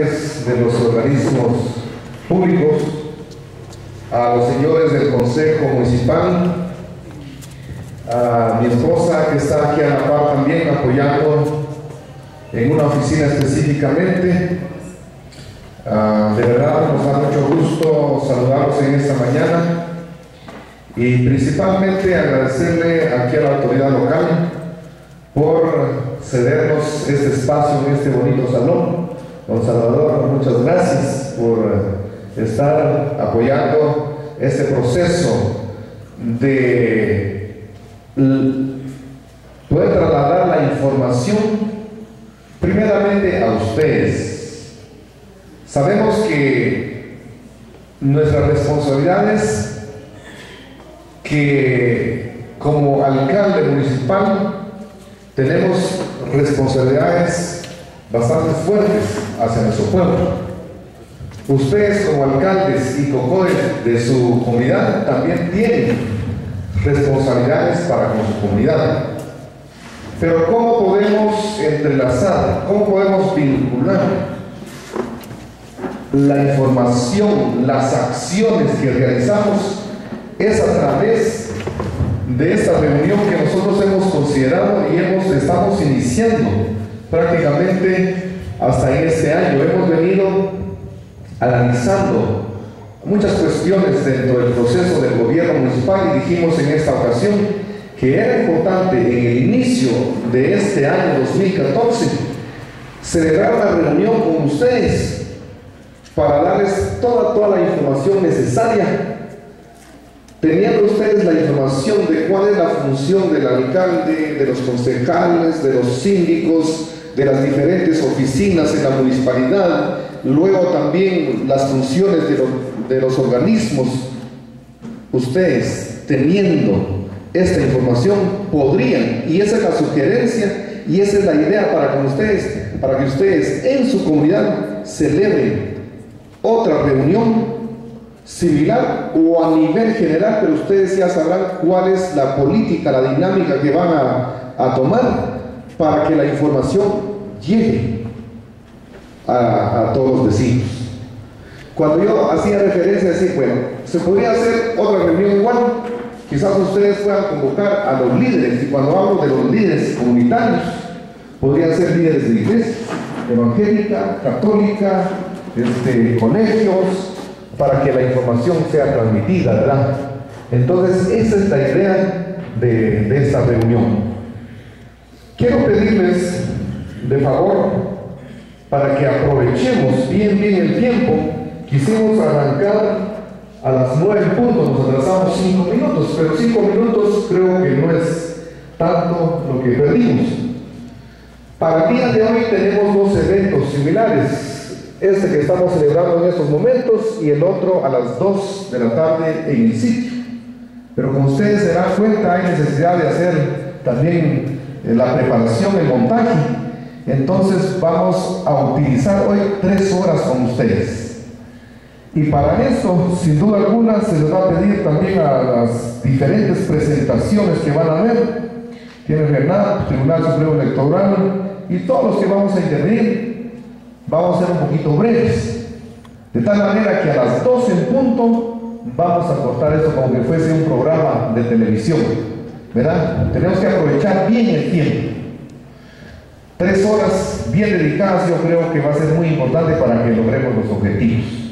de los organismos públicos, a los señores del Consejo Municipal, a mi esposa que está aquí a la par también apoyando en una oficina específicamente. Ah, de verdad nos da mucho gusto saludarlos en esta mañana y principalmente agradecerle aquí a la autoridad local por cedernos este espacio en este bonito salón. Don Salvador, muchas gracias por estar apoyando este proceso de poder trasladar la información primeramente a ustedes. Sabemos que nuestras responsabilidades que como alcalde municipal tenemos responsabilidades bastante fuertes hacia nuestro pueblo. Ustedes como alcaldes y cocores de su comunidad también tienen responsabilidades para con su comunidad. Pero ¿cómo podemos entrelazar, cómo podemos vincular la información, las acciones que realizamos es a través de esta reunión que nosotros hemos considerado y hemos, estamos iniciando prácticamente hasta en este año. Hemos venido analizando muchas cuestiones dentro del proceso del gobierno municipal y dijimos en esta ocasión que era importante en el inicio de este año 2014 celebrar una reunión con ustedes para darles toda, toda la información necesaria Teniendo ustedes la información de cuál es la función del alcalde, de los concejales, de los síndicos, de las diferentes oficinas en la municipalidad, luego también las funciones de, los organismos, ustedes teniendo esta información podrían, y esa es la sugerencia y esa es la idea para con ustedes, para que ustedes en su comunidad celebren otra reunión similar o a nivel general, pero ustedes ya sabrán cuál es la política, la dinámica que van a, tomar para que la información llegue a, todos los vecinos. Cuando yo hacía referencia a decir, bueno, se podría hacer otra reunión igual, quizás ustedes puedan convocar a los líderes, y cuando hablo de los líderes comunitarios, podrían ser líderes de iglesia, evangélica, católica, este, colegios, para que la información sea transmitida, ¿verdad? Entonces, esa es la idea de, esta reunión. Quiero pedirles, de favor, para que aprovechemos bien, bien el tiempo, quisimos arrancar a las nueve puntos, nos atrasamos cinco minutos, pero cinco minutos creo que no es tanto lo que perdimos. Para el día de hoy tenemos dos eventos similares este que estamos celebrando en estos momentos y el otro a las 2 de la tarde en el sitio. Pero como ustedes se dan cuenta, hay necesidad de hacer también eh, la preparación, el montaje. Entonces vamos a utilizar hoy tres horas con ustedes. Y para esto, sin duda alguna, se les va a pedir también a las diferentes presentaciones que van a haber. Tiene Hernán, Tribunal Supremo Electoral y todos los que vamos a intervenir vamos a ser un poquito breves. De tal manera que a las 12 en punto vamos a cortar esto como que fuese un programa de televisión. ¿Verdad? Tenemos que aprovechar bien el tiempo. Tres horas bien dedicadas yo creo que va a ser muy importante para que logremos los objetivos.